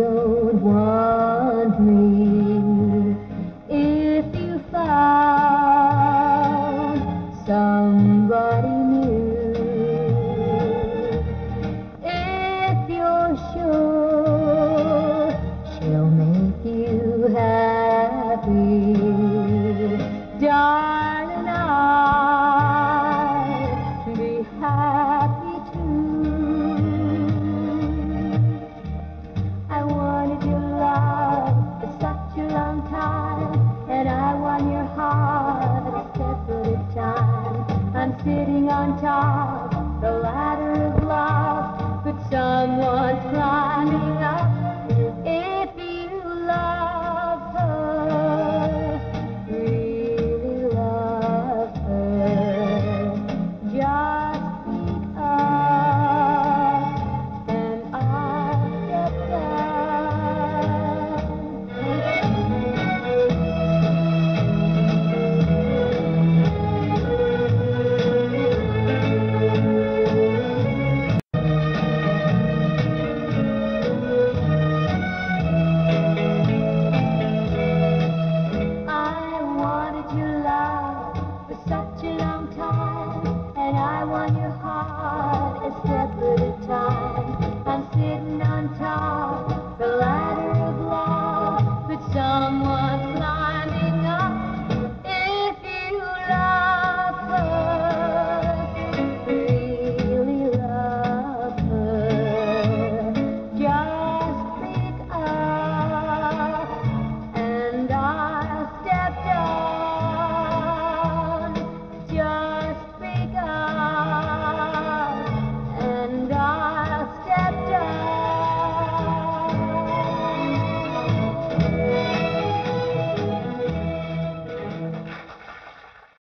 don't want me. If you found somebody new. sitting on top, the ladder is loud, but someone's crying. I want your heart.